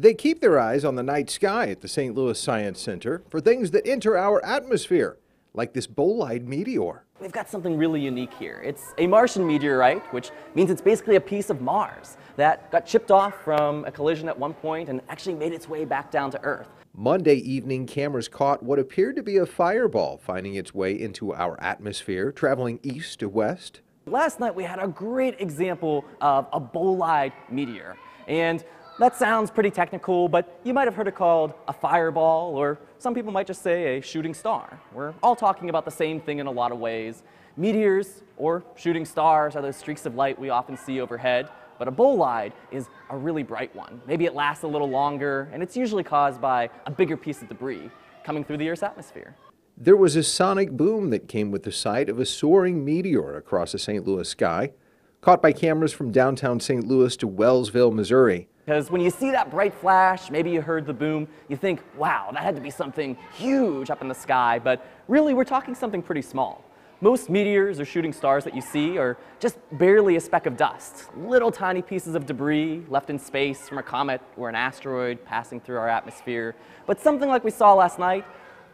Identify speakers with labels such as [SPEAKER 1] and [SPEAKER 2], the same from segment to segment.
[SPEAKER 1] They keep their eyes on the night sky at the St. Louis Science Center for things that enter our atmosphere, like this bolide meteor.
[SPEAKER 2] We've got something really unique here. It's a Martian meteorite, which means it's basically a piece of Mars that got chipped off from a collision at one point and actually made its way back down to Earth.
[SPEAKER 1] Monday evening, cameras caught what appeared to be a fireball finding its way into our atmosphere, traveling east to west.
[SPEAKER 2] Last night we had a great example of a bolide meteor. And that sounds pretty technical, but you might have heard it called a fireball, or some people might just say a shooting star. We're all talking about the same thing in a lot of ways. Meteors or shooting stars are those streaks of light we often see overhead, but a bolide is a really bright one. Maybe it lasts a little longer, and it's usually caused by a bigger piece of debris coming through the Earth's atmosphere.
[SPEAKER 1] There was a sonic boom that came with the sight of a soaring meteor across the St. Louis sky, caught by cameras from downtown St. Louis to Wellsville, Missouri.
[SPEAKER 2] Because when you see that bright flash, maybe you heard the boom, you think, wow, that had to be something huge up in the sky, but really we're talking something pretty small. Most meteors or shooting stars that you see are just barely a speck of dust, little tiny pieces of debris left in space from a comet or an asteroid passing through our atmosphere. But something like we saw last night,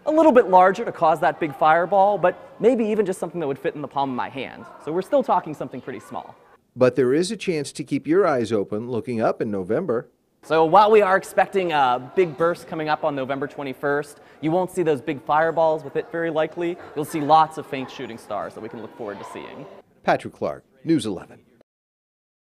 [SPEAKER 2] a little bit larger to cause that big fireball, but maybe even just something that would fit in the palm of my hand. So we're still talking something pretty small.
[SPEAKER 1] But there is a chance to keep your eyes open looking up in November.
[SPEAKER 2] So while we are expecting a big burst coming up on November 21st, you won't see those big fireballs with it very likely. You'll see lots of faint shooting stars that we can look forward to seeing.
[SPEAKER 1] Patrick Clark, News 11.